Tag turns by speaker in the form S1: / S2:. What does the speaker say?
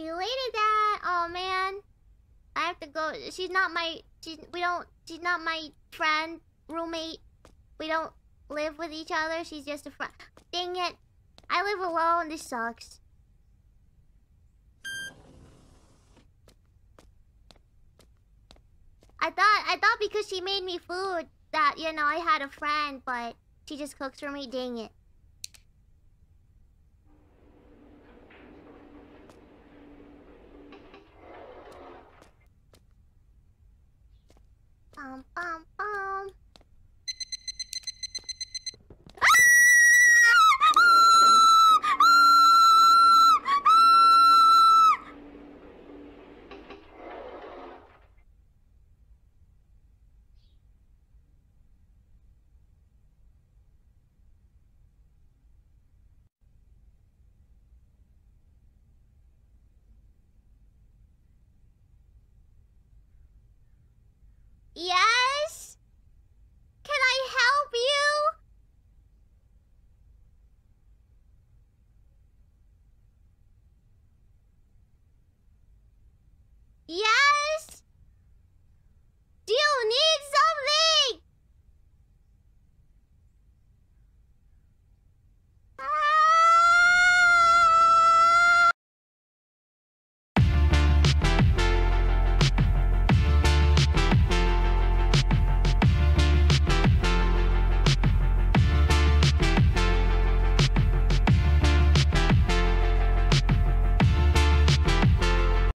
S1: See Dad. Oh man, I have to go. She's not my. She's we don't. She's not my friend, roommate. We don't live with each other. She's just a friend. Dang it! I live alone. This sucks. I thought I thought because she made me food that you know I had a friend, but she just cooks for me. Dang it. 棒棒